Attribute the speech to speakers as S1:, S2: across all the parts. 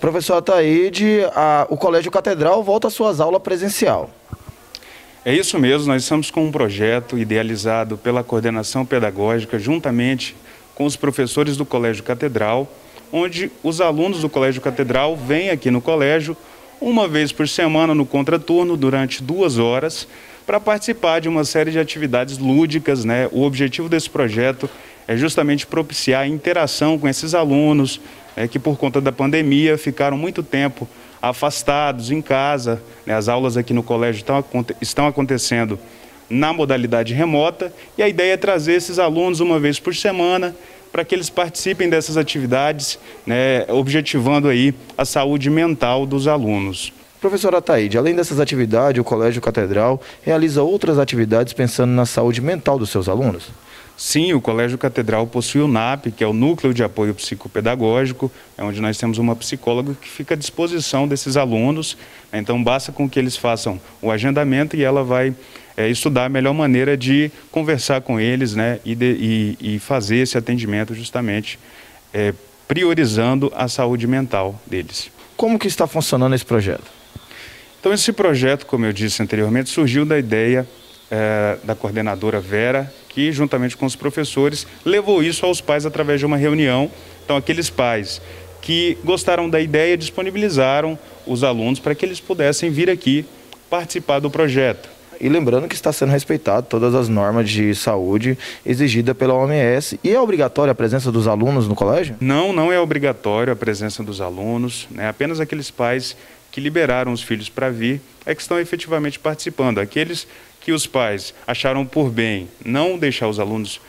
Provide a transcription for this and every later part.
S1: Professor Ataíde, a, o Colégio Catedral volta às suas aulas presencial.
S2: É isso mesmo, nós estamos com um projeto idealizado pela coordenação pedagógica, juntamente com os professores do Colégio Catedral, onde os alunos do Colégio Catedral vêm aqui no colégio uma vez por semana no contraturno, durante duas horas, para participar de uma série de atividades lúdicas. Né? O objetivo desse projeto é justamente propiciar a interação com esses alunos né, que, por conta da pandemia, ficaram muito tempo afastados em casa. Né? As aulas aqui no colégio estão, estão acontecendo na modalidade remota e a ideia é trazer esses alunos uma vez por semana para que eles participem dessas atividades, né, objetivando aí a saúde mental dos alunos.
S1: Professora Ataíde, além dessas atividades, o Colégio Catedral realiza outras atividades pensando na saúde mental dos seus alunos?
S2: Sim, o Colégio Catedral possui o NAP, que é o Núcleo de Apoio Psicopedagógico, é onde nós temos uma psicóloga que fica à disposição desses alunos. Então, basta com que eles façam o agendamento e ela vai é, estudar a melhor maneira de conversar com eles né, e, de, e, e fazer esse atendimento justamente é, priorizando a saúde mental deles.
S1: Como que está funcionando esse projeto?
S2: Então esse projeto, como eu disse anteriormente, surgiu da ideia é, da coordenadora Vera, que juntamente com os professores levou isso aos pais através de uma reunião. Então aqueles pais que gostaram da ideia disponibilizaram os alunos para que eles pudessem vir aqui participar do projeto.
S1: E lembrando que está sendo respeitado todas as normas de saúde exigidas pela OMS. E é obrigatória a presença dos alunos no colégio?
S2: Não, não é obrigatório a presença dos alunos. Né? Apenas aqueles pais que liberaram os filhos para vir é que estão efetivamente participando. Aqueles que os pais acharam por bem não deixar os alunos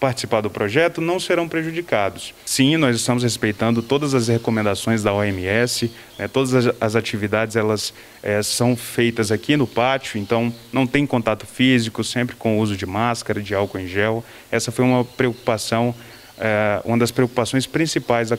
S2: participar do projeto não serão prejudicados. Sim, nós estamos respeitando todas as recomendações da OMS, né, todas as, atividades elas é, são feitas aqui no pátio, então não tem contato físico, sempre com o uso de máscara, de álcool em gel. Essa foi uma preocupação, é, uma das preocupações principais da